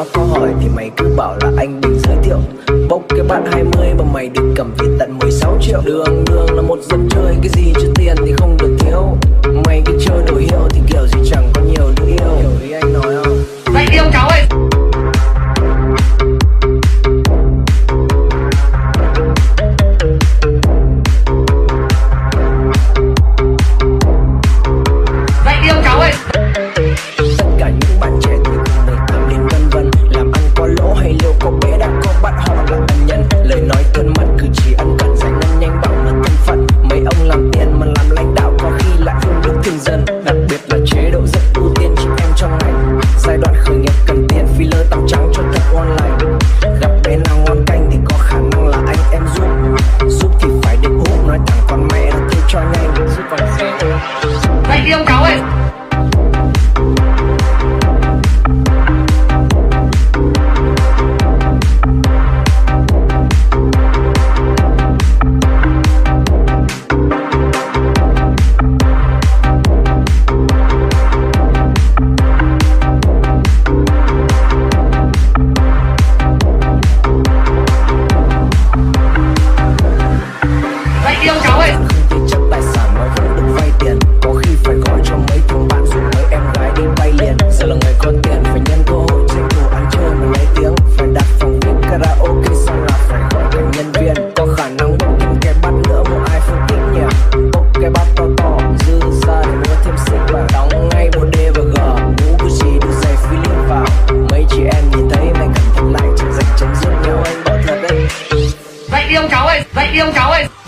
nó có hỏi thì mày cứ bảo là anh định giới thiệu. Bốc cái bát 20 mà mày định cầm tiền tận 16 triệu. Đường đường là một dân chơi, cái gì chứ?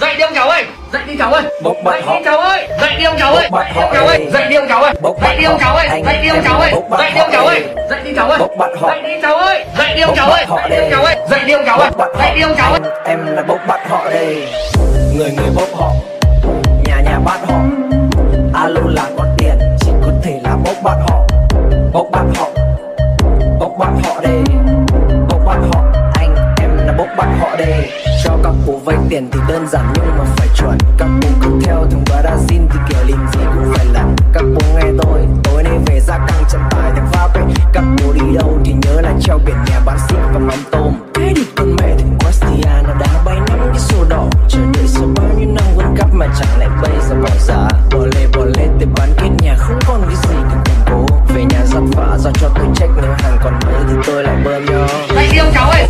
Ơi Dạy yêu cháu ơi Dạy đi cháu ơi họ. đi cháu ơi Dạy yêu cháu ơi Bốc bắt họ Cháu ơi ơi. Dạy yêu cháu ơi Dạy yêu họ. cháu ơi Dạy yêu em cháu ơi Dạy yêu họ cháu ơi. Dạy đi cháu ơi. Dạy đi cháu ơi Dạy yêu cháu ơi Dạy yêu đây. cháu ơi Dạy yêu cháu ơi họ. Dạy yêu cháu ơi em là bốc bắt họ đây người người bốc họ nhà nhà bắt họ alo là có tiền chỉ có thể là bốc bắt họ bốc bắt họ bốc bắt họ đây tiền thì đơn giản nhưng mà phải chuẩn. Các bố cứ theo thằng Brazil thì kiểu làm gì cũng phải làm. Các bố nghe tôi tối nay về ra căng trận tài thằng Pháp ấy. Các bố đi đâu thì nhớ là treo biển nhà bán ship và mắm tôm. Cái đi con mẹ thằng Cristiano đã bay năm cái sổ đỏ. Chờ đợi sau bao nhiêu năm World Cup mà chẳng lẽ bây giờ bỏ giá bỏ lê bỏ lê để bán kết nhà không còn cái gì để củng cố. Về nhà giặt vả do cho tôi check nếu hàng còn mới thì tôi lại bơm nhau Dạy yêu cháu ơi